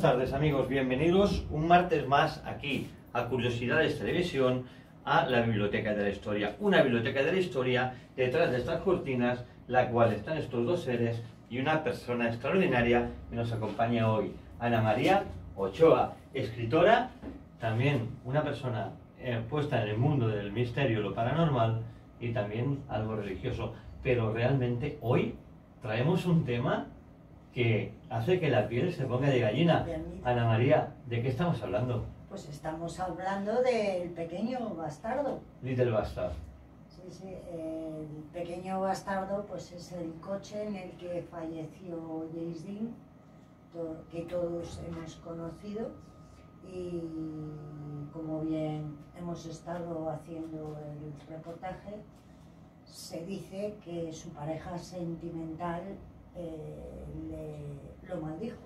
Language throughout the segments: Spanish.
tardes amigos, bienvenidos un martes más aquí a Curiosidades Televisión, a la Biblioteca de la Historia. Una biblioteca de la historia detrás de estas cortinas, la cual están estos dos seres y una persona extraordinaria que nos acompaña hoy, Ana María Ochoa, escritora, también una persona eh, puesta en el mundo del misterio, lo paranormal y también algo religioso. Pero realmente hoy traemos un tema que hace que la piel se ponga de gallina. Ana María, ¿de qué estamos hablando? Pues estamos hablando del pequeño bastardo. Little Bastard. Sí, sí, el pequeño bastardo pues es el coche en el que falleció James Dean, que todos hemos conocido y como bien hemos estado haciendo el reportaje, se dice que su pareja sentimental eh, le, lo maldijo.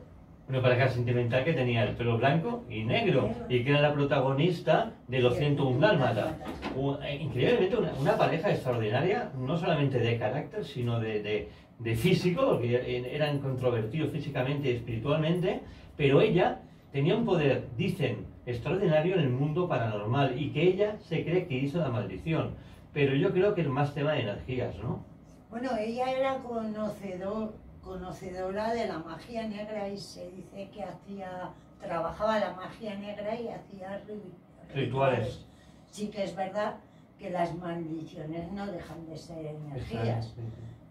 Una pareja sentimental que tenía el pelo blanco y negro Negro. y que era la protagonista de los 101 Dálmatas. Un- eh, Increíblemente una, una pareja extraordinaria, no solamente de carácter, sino de, de- de físico, porque e- eran controvertidos físicamente y espiritualmente, pero ella tenía un poder, dicen, extraordinario en el mundo paranormal y que ella se cree que hizo la maldición. Pero yo creo que es más tema de energías, ¿no? Bueno, ella era conocedor, conocedora de la magia negra y se dice que hacía, trabajaba la magia negra y hacía ri- Rituales. Sí que es verdad que las maldiciones no dejan de ser energías.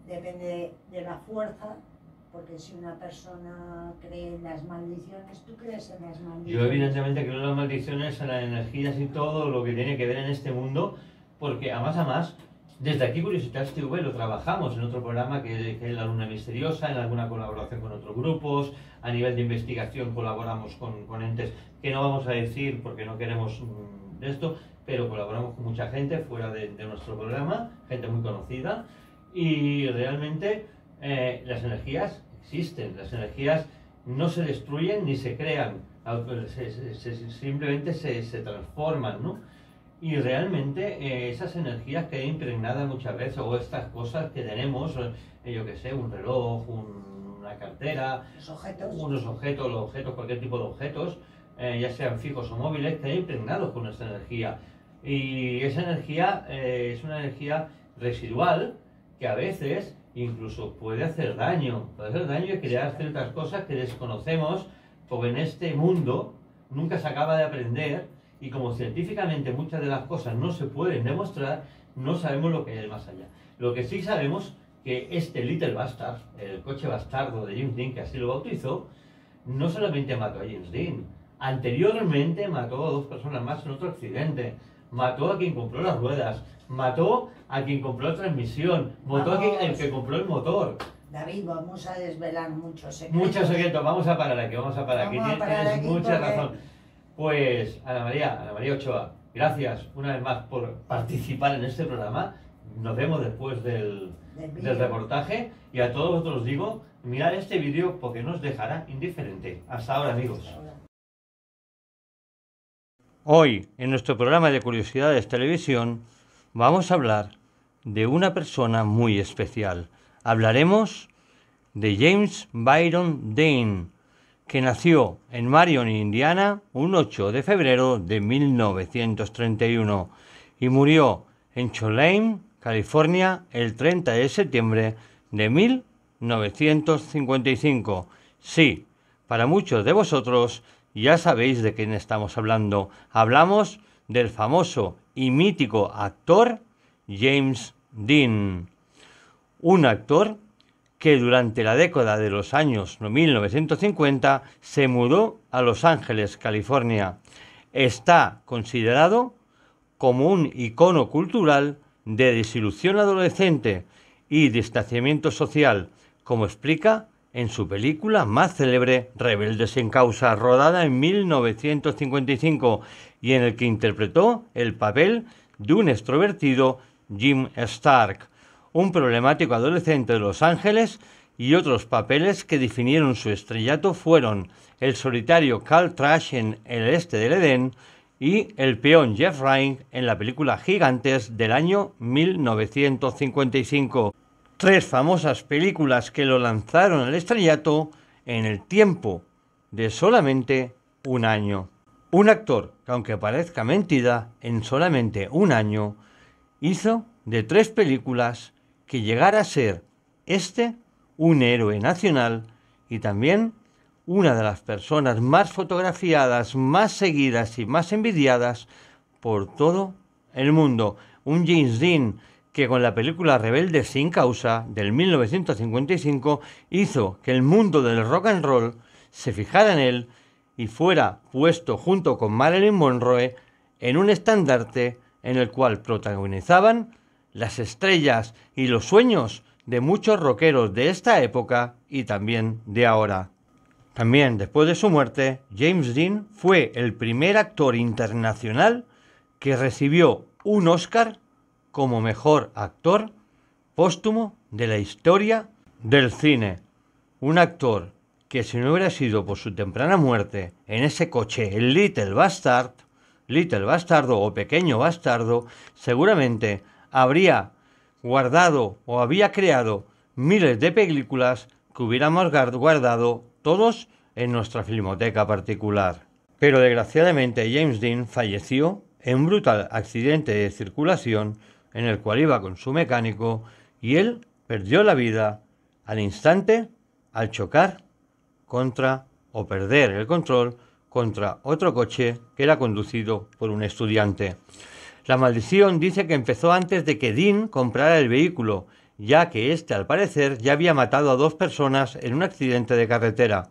Depende de la fuerza, porque si una persona cree en las maldiciones, tú crees en las maldiciones. Yo evidentemente creo en las maldiciones, en las energías y todo lo que tiene que ver en este mundo, porque a más a más, desde aquí Curiositas TV lo trabajamos en otro programa que, es La Luna Misteriosa, en alguna colaboración con otros grupos, a nivel de investigación colaboramos con, con entes que no vamos a decir porque no queremos mm, de esto, pero colaboramos con mucha gente fuera de, de nuestro programa, gente muy conocida, y realmente eh, las energías existen, las energías no se destruyen ni se crean, se- se- se- simplemente se transforman, ¿no? Y realmente eh, esas energías que hay impregnadas muchas veces, o estas cosas que tenemos, eh, yo que sé, un reloj, un- una cartera, Los objetos. unos objetos, los objetos, cualquier tipo de objetos, eh, ya sean fijos o móviles, que hay impregnados con esta energía. Y esa energía eh, es una energía residual que a veces incluso puede hacer daño, puede hacer daño y crear ciertas cosas que desconocemos, porque en este mundo nunca se acaba de aprender y como científicamente muchas de las cosas no se pueden demostrar, no sabemos lo que hay más allá. Lo que sí sabemos que este Little Bastard, el coche bastardo de James Dean, que así lo bautizó, no solamente mató a James Dean, anteriormente mató a dos personas más en otro accidente, mató a quien compró las ruedas, mató a quien compró la transmisión, mató a quien, el que compró el motor. David, vamos a desvelar muchos secretos. Muchos secretos, vamos a parar aquí, vamos a parar aquí, Vamos a tienes, parar tienes aquí mucha porque- razón. Pues, Ana María, Ana María Ochoa, gracias una vez más por participar en este programa. Nos vemos después del, Del reportaje y a todos vosotros os digo, mirad este vídeo porque no os dejará indiferente. Hasta ahora, amigos. Hoy, en nuestro programa de Curiosidades Televisión, vamos a hablar de una persona muy especial. Hablaremos de James Byron Dean, que nació en Marion, Indiana, un 8 de febrero de 1931 y murió en Cholame, California, el 30 de septiembre de 1955. Sí, para muchos de vosotros ya sabéis de quién estamos hablando. Hablamos del famoso y mítico actor James Dean. Un actor que durante la década de los años 1950 se mudó a Los Ángeles, California. Está considerado como un icono cultural de desilusión adolescente y distanciamiento social, como explica en su película más célebre Rebeldes sin causa, rodada en 1955 y en el que interpretó el papel de un extrovertido Jim Stark, un problemático adolescente de Los Ángeles y otros papeles que definieron su estrellato fueron el solitario Cal Trash en El Este del Edén y el peón Jeff Ryan en la película Gigantes del año 1955. Tres famosas películas que lo lanzaron al estrellato en el tiempo de solamente un año. Un actor que aunque parezca mentira, en solamente un año hizo de tres películas que llegara a ser este un héroe nacional y también una de las personas más fotografiadas, más seguidas y más envidiadas por todo el mundo. Un James Dean que con la película Rebelde sin causa del 1955 hizo que el mundo del rock and roll se fijara en él y fuera puesto junto con Marilyn Monroe en un estandarte en el cual protagonizaban las estrellas y los sueños de muchos rockeros de esta época y también de ahora. También después de su muerte, James Dean fue el primer actor internacional que recibió un Oscar como mejor actor póstumo de la historia del cine. Un actor que si no hubiera sido por su temprana muerte en ese coche, el Little Bastard, Little Bastardo o Pequeño Bastardo, seguramente habría guardado o había creado miles de películas que hubiéramos guardado todos en nuestra filmoteca particular. Pero desgraciadamente James Dean falleció en un brutal accidente de circulación en el cual iba con su mecánico y él perdió la vida al instante al chocar contra o perder el control contra otro coche que era conducido por un estudiante. La maldición dice que empezó antes de que Dean comprara el vehículo, ya que éste al parecer ya había matado a dos personas en un accidente de carretera.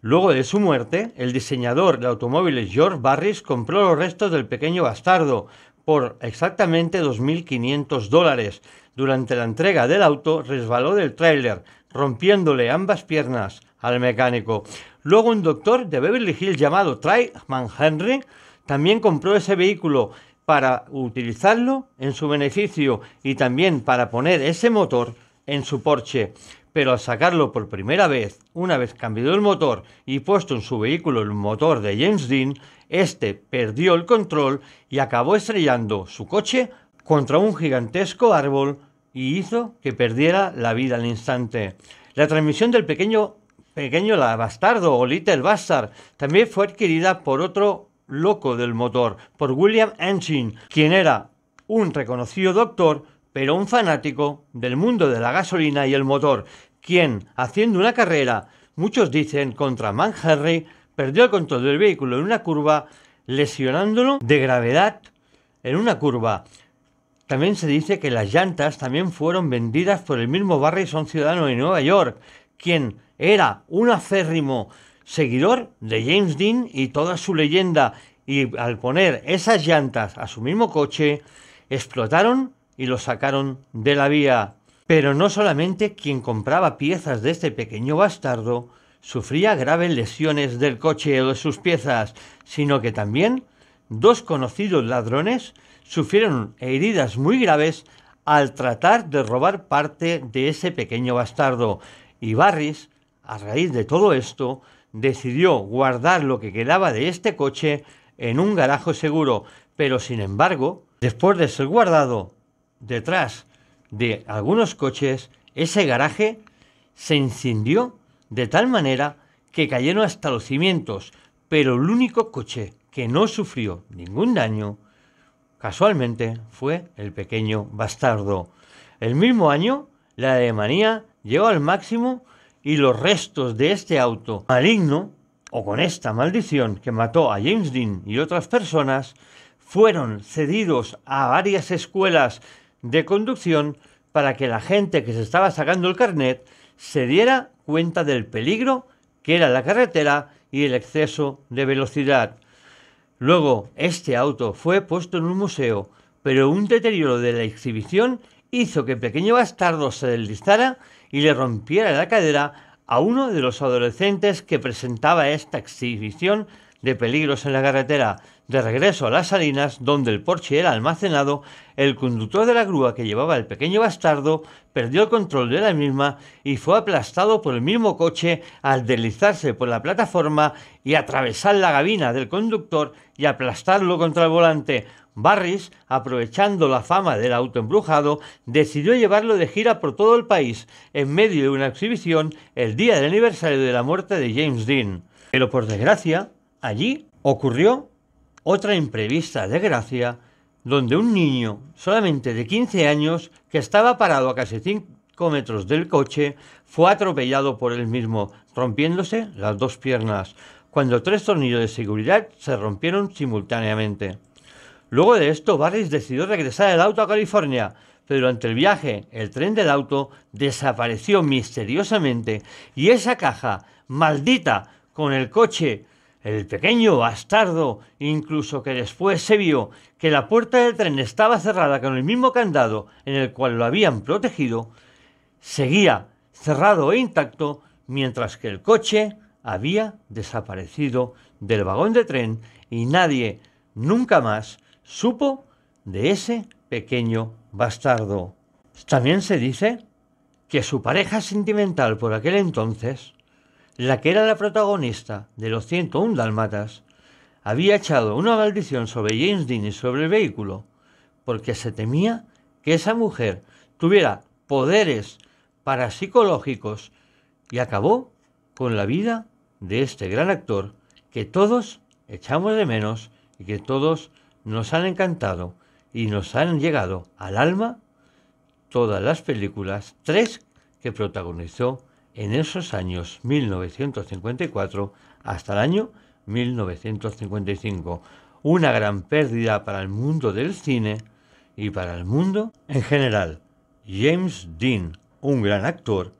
Luego de su muerte, el diseñador de automóviles George Barris compró los restos del pequeño bastardo por exactamente 2.500 dólares. Durante la entrega del auto resbaló del tráiler, rompiéndole ambas piernas al mecánico. Luego un doctor de Beverly Hills llamado Trey Henry también compró ese vehículo para utilizarlo en su beneficio y también para poner ese motor en su Porsche. Pero al sacarlo por primera vez, una vez cambiado el motor y puesto en su vehículo el motor de James Dean, este perdió el control y acabó estrellando su coche contra un gigantesco árbol y hizo que perdiera la vida al instante. La transmisión del pequeño pequeño Bastardo o Little Bastard también fue adquirida por otro loco del motor, por William Engine, quien era un reconocido doctor, pero un fanático del mundo de la gasolina y el motor, quien, haciendo una carrera, muchos dicen, contra Man Henry, perdió el control del vehículo en una curva, lesionándolo de gravedad en una curva. También se dice que las llantas también fueron vendidas por el mismo Barrison ciudadano de Nueva York, quien era un acérrimo seguidor de James Dean y toda su leyenda, y al poner esas llantas a su mismo coche, explotaron y lo sacaron de la vía. Pero no solamente quien compraba piezas de este pequeño bastardo sufría graves lesiones del coche o de sus piezas, sino que también dos conocidos ladrones sufrieron heridas muy graves al tratar de robar parte de ese pequeño bastardo. Y Barris a raíz de todo esto, decidió guardar lo que quedaba de este coche en un garaje seguro, pero sin embargo, después de ser guardado detrás de algunos coches, ese garaje se incendió de tal manera que cayeron hasta los cimientos, pero el único coche que no sufrió ningún daño, casualmente, fue el pequeño bastardo. El mismo año, la Alemania llegó al máximo y los restos de este auto maligno, o con esta maldición que mató a James Dean y otras personas, fueron cedidos a varias escuelas de conducción para que la gente que se estaba sacando el carnet se diera cuenta del peligro que era la carretera y el exceso de velocidad. Luego, este auto fue puesto en un museo, pero un deterioro de la exhibición hizo que pequeño bastardo se deslizara y le rompiera la cadera a uno de los adolescentes que presentaba esta exhibición de peligros en la carretera. De regreso a las salinas, donde el Porsche era almacenado, el conductor de la grúa que llevaba el pequeño bastardo perdió el control de la misma y fue aplastado por el mismo coche al deslizarse por la plataforma y atravesar la gabina del conductor y aplastarlo contra el volante. Barris, aprovechando la fama del auto embrujado, decidió llevarlo de gira por todo el país en medio de una exhibición el día del aniversario de la muerte de James Dean. Pero por desgracia, allí ocurrió otra imprevista desgracia donde un niño solamente de 15 años que estaba parado a casi 5 metros del coche fue atropellado por él mismo, rompiéndose las dos piernas, cuando tres tornillos de seguridad se rompieron simultáneamente. Luego de esto, Barris decidió regresar el auto a California, pero durante el viaje el tren del auto desapareció misteriosamente y esa caja maldita con el coche, el pequeño bastardo, incluso que después se vio que la puerta del tren estaba cerrada con el mismo candado en el cual lo habían protegido, seguía cerrado e intacto mientras que el coche había desaparecido del vagón de tren y nadie nunca más supo de ese pequeño bastardo. También se dice que su pareja sentimental por aquel entonces, la que era la protagonista de los 101 Dálmatas, había echado una maldición sobre James Dean y sobre el vehículo, porque se temía que esa mujer tuviera poderes parapsicológicos y acabó con la vida de este gran actor que todos echamos de menos y que todos nos han encantado y nos han llegado al alma todas las películas, tres que protagonizó en esos años 1954 hasta el año 1955. Una gran pérdida para el mundo del cine y para el mundo en general. James Dean, un gran actor,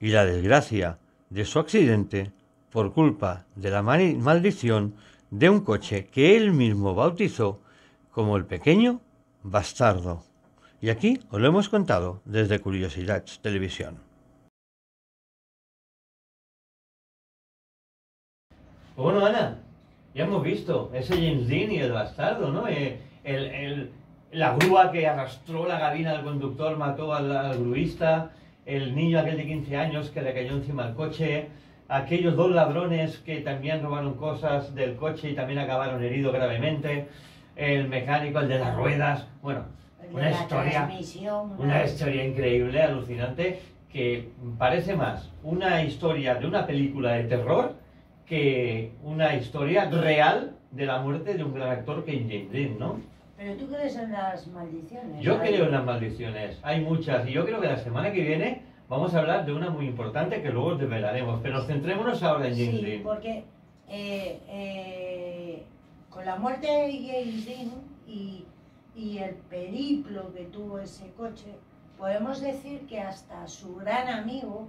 y la desgracia de su accidente por culpa de la maldición de un coche que él mismo bautizó como el pequeño bastardo. Y aquí os lo hemos contado desde Curiosidad Televisión. Bueno, Ana, ya hemos visto ese James Dean y el bastardo, ¿no? Eh, el, la grúa que arrastró la gabina del conductor, mató al, al, gruista, el niño aquel de 15 años que le cayó encima del coche, aquellos dos ladrones que también robaron cosas del coche y también acabaron heridos gravemente, el mecánico, el de las ruedas, bueno, una historia, una historia increíble, alucinante, que parece más una historia de una película de terror que una historia real de la muerte de un gran actor que es James Dean, ¿no? Pero tú crees en las maldiciones. Yo creo en las maldiciones, hay muchas, y yo creo que la semana que viene vamos a hablar de una muy importante que luego desvelaremos, pero centrémonos ahora en James sí, porque eh, eh, con la muerte de James Dean y, y el periplo que tuvo ese coche, podemos decir que hasta su gran amigo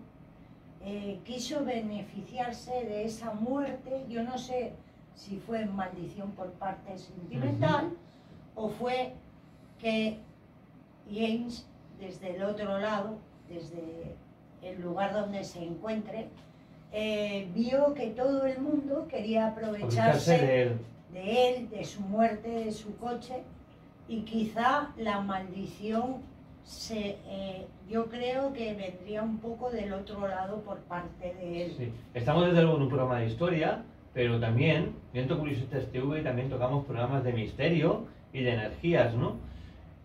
eh, quiso beneficiarse de esa muerte, yo no sé si fue maldición por parte sentimental o fue que James desde el otro lado desde el lugar donde se encuentre, eh, vio que todo el mundo quería aprovecharse de él. de su muerte, de su coche, y quizá la maldición se, eh, yo creo que vendría un poco del otro lado por parte de él. Sí. Estamos desde luego en un programa de historia, pero también, dentro de Curiosidades TV, también tocamos programas de misterio y de energías, ¿no?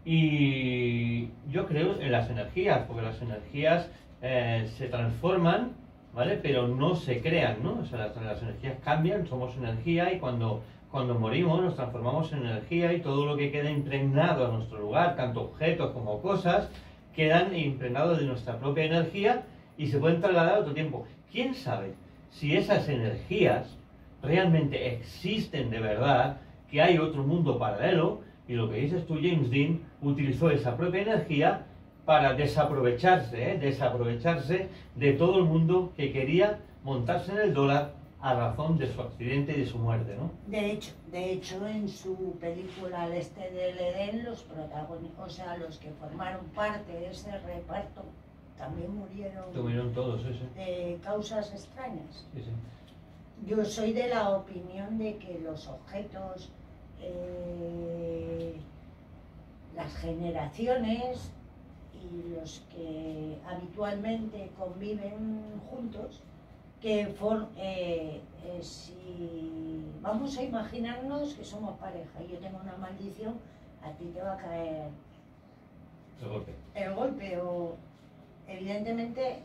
Y yo creo en las energías, porque las energías eh, se transforman, ¿vale? Pero no se crean, ¿no? O sea, las, energías cambian, somos energía y cuando, cuando morimos nos transformamos en energía y todo lo que queda impregnado a nuestro lugar, tanto objetos como cosas, quedan impregnados de nuestra propia energía y se pueden trasladar a otro tiempo. ¿Quién sabe si esas energías realmente existen de verdad, que hay otro mundo paralelo? Y lo que dices tú, James Dean, utilizó esa propia energía para desaprovecharse, ¿eh? desaprovecharse de todo el mundo que quería montarse en el dólar a razón de su accidente y de su muerte, ¿no? De hecho, de hecho en su película Al este del Edén, los protagonistas, o sea, los que formaron parte de ese reparto, también murieron. Murieron todos, sí, sí. De causas extrañas. Sí. Yo soy de la opinión de que los objetos eh, las generaciones y los que habitualmente conviven juntos, que eh, eh, si vamos a imaginarnos que somos pareja y yo tengo una maldición, a ti te va a caer el golpe. El golpe o evidentemente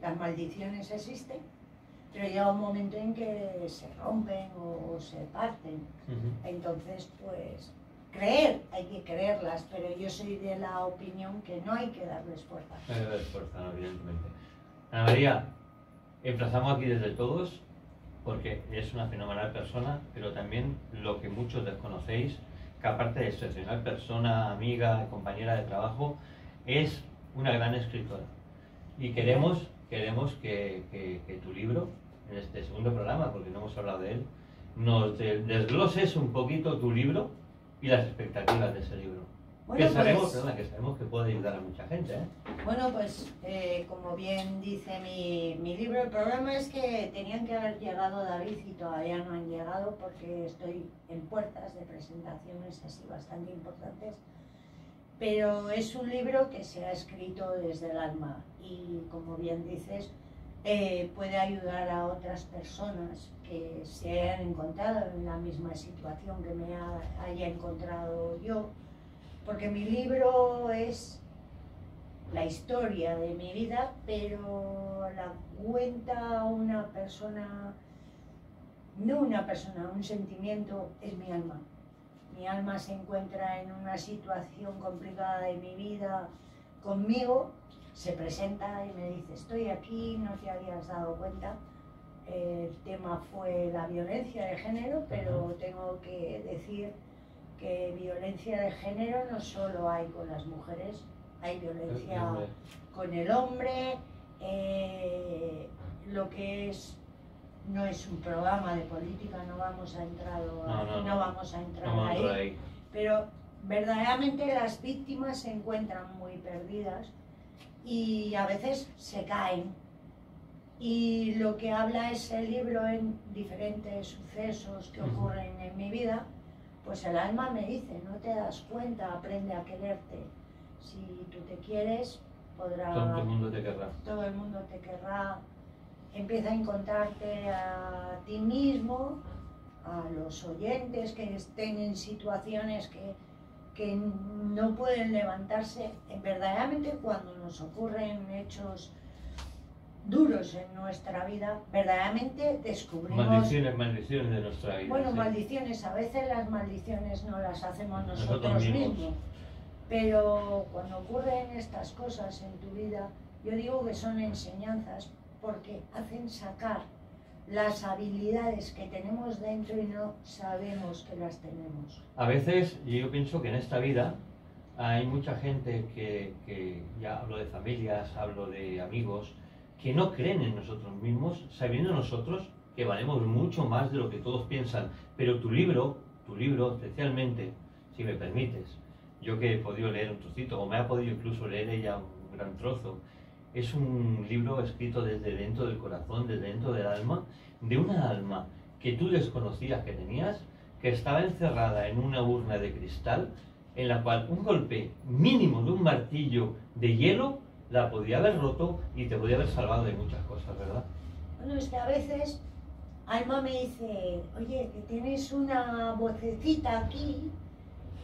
las maldiciones existen, pero llega un momento en que se rompen o se parten. Ujú. Entonces, pues, creer, hay que creerlas, pero yo soy de la opinión que no hay que darles fuerza. Me debe de fuerza, no, evidentemente. Ana María, emplazamos aquí desde todos, porque es una fenomenal persona, pero también lo que muchos desconocéis, que aparte de excepcional persona, amiga, compañera de trabajo, es una gran escritora. Y queremos, queremos que, que- que tu libro, en este segundo programa, porque no hemos hablado de él, nos de- desgloses un poquito tu libro y las expectativas de ese libro. Bueno, que, sabemos, pues- perdona, que sabemos que puede ayudar a mucha gente, ¿eh? Bueno, pues eh, como bien dice mi, mi libro, el problema es que tenían que haber llegado David y todavía no han llegado porque estoy en puertas de presentaciones así bastante importantes. Pero es un libro que se ha escrito desde el alma y como bien dices, eh, puede ayudar a otras personas que se hayan encontrado en la misma situación que me ha- haya encontrado yo. Porque mi libro es la historia de mi vida, pero la cuenta una persona, no una persona, un sentimiento, es mi alma. Mi alma se encuentra en una situación complicada de mi vida conmigo, se presenta y me dice, estoy aquí, no te habías dado cuenta. El tema fue la violencia de género, pero tengo que decir que violencia de género no solo hay con las mujeres, hay violencia con el hombre, eh, lo que es no es un programa de política, no vamos a entrar, No, no, no. vamos a ahí, entrar ahí. pero verdaderamente las víctimas se encuentran muy perdidas y a veces se caen. Y lo que habla ese libro en diferentes sucesos que ocurren en mi vida, pues el alma me dice, no te das cuenta, aprende a quererte. Si tú te quieres, podrá Todo el mundo te querrá. todo el mundo te querrá, empieza a encontrarte a ti mismo, a los oyentes que estén en situaciones que, que no pueden levantarse. Verdaderamente cuando nos ocurren hechos duros en nuestra vida, verdaderamente descubrimos... Maldiciones, maldiciones de nuestra vida. Bueno, sí. maldiciones, a veces las maldiciones no las hacemos nosotros, Nosotros mismos. mismos. Pero cuando ocurren estas cosas en tu vida, yo digo que son enseñanzas porque hacen sacar las habilidades que tenemos dentro y no sabemos que las tenemos. A veces yo pienso que en esta vida hay mucha gente que, que ya hablo de familias, hablo de amigos, que no creen en nosotros mismos, sabiendo nosotros que valemos mucho más de lo que todos piensan. Pero tu libro, tu libro especialmente, si me permites, yo que he podido leer un trocito, o me ha podido incluso leer ella un gran trozo, es un libro escrito desde dentro del corazón, desde dentro del alma, de una alma que tú desconocías que tenías, que estaba encerrada en una urna de cristal, en la cual un golpe mínimo de un martillo de hielo la podía haber roto y te podía haber salvado de muchas cosas, ¿verdad? Bueno, es que a veces Alma me dice, oye, que tienes una vocecita aquí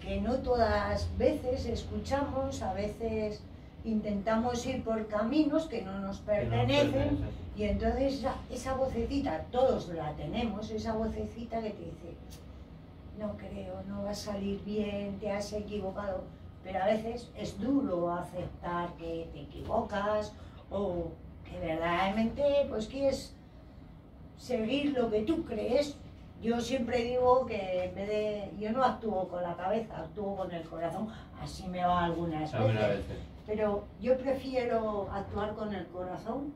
que no todas veces escuchamos, a veces intentamos ir por caminos que no nos pertenecen. Y entonces esa, esa vocecita, todos la tenemos, esa vocecita que te dice, no creo, no va a salir bien, te has equivocado. Pero a veces es duro aceptar que te equivocas o que verdaderamente pues quieres seguir lo que tú crees. Yo siempre digo que en vez de, yo no actúo con la cabeza, actúo con el corazón, así me va algunas Algunas veces. Pero yo prefiero actuar con el corazón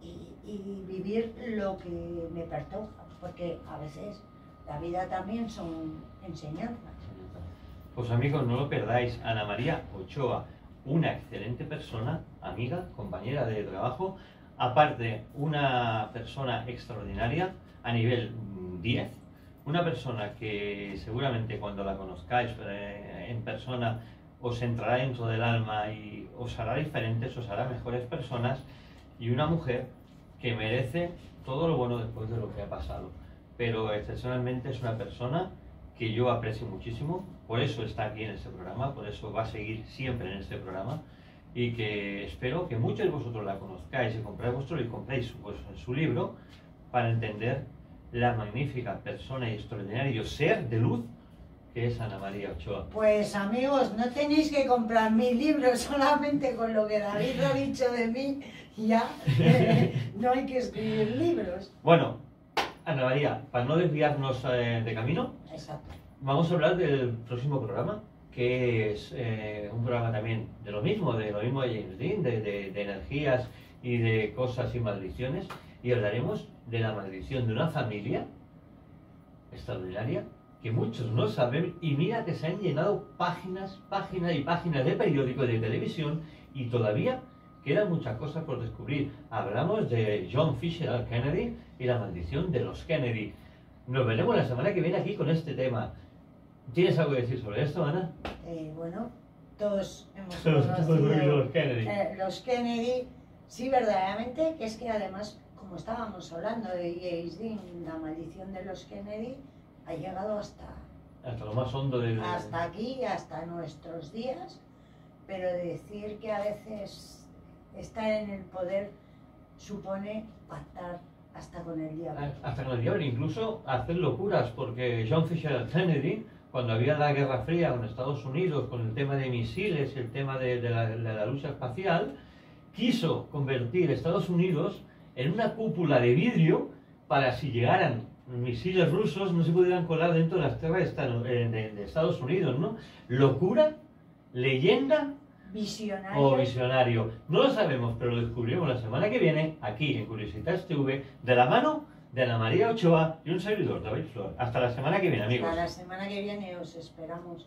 y, y vivir lo que me pertoca, porque a veces la vida también son enseñanzas. Pues amigos, no lo perdáis. Ana María Ochoa, una excelente persona, amiga, compañera de trabajo, aparte una persona extraordinaria a nivel mm, 10, una persona que seguramente cuando la conozcáis eh, en persona os entrará dentro del alma y os hará diferentes, os hará mejores personas y una mujer que merece todo lo bueno después de lo que ha pasado. Pero excepcionalmente es una persona que yo aprecio muchísimo, por eso está aquí en este programa, por eso va a seguir siempre en este programa. y que espero que muchos de vosotros la conozcáis y compráis vuestro y compréis su, pues, su libro para entender la magnífica persona y extraordinario ser de luz que es Ana María Ochoa. Pues amigos, no tenéis que comprar mi libro solamente con lo que David ha dicho de mí, ya no hay que escribir libros. Bueno, Ana María, para no desviarnos eh, de camino, Exacto. vamos a hablar del próximo programa, que es eh, un programa también de lo mismo, de lo mismo de James Dean, de, de- de energías y de cosas y maldiciones, y hablaremos de la maldición de una familia extraordinaria que muchos no saben, y mira que se han llenado páginas, páginas y páginas de periódico y de televisión, y todavía quedan muchas cosas por descubrir. Hablamos de John Fisher Kennedy y la maldición de los Kennedy. Nos veremos la semana que viene aquí con este tema. ¿Tienes algo que decir sobre esto, Ana? Eh, bueno, todos hemos conocido los Kennedy. eh, los Kennedy. Sí, verdaderamente, que es que además, como estábamos hablando de James Dean, la maldición de los Kennedy ha llegado hasta, Hasta lo más hondo del... hasta aquí, hasta nuestros días, pero decir que a veces estar en el poder supone pactar hasta con el diablo. Hasta con el diablo, incluso hacer locuras, porque John Fisher Kennedy, cuando había la Guerra Fría con Estados Unidos, con el tema de misiles el tema de, de la, de la lucha espacial, quiso convertir Estados Unidos en una cúpula de vidrio para si llegaran misiles rusos no se pudieran colar dentro de las tierras de Estados- eh, de- de Estados Unidos, ¿no? Locura, leyenda Visionario. o visionario. No lo sabemos, pero lo descubrimos la semana que viene aquí en Curiositas TV de la mano de Ana María Ochoa y un servidor, David Flor. Hasta la semana que viene, amigos. Hasta la semana que viene os esperamos.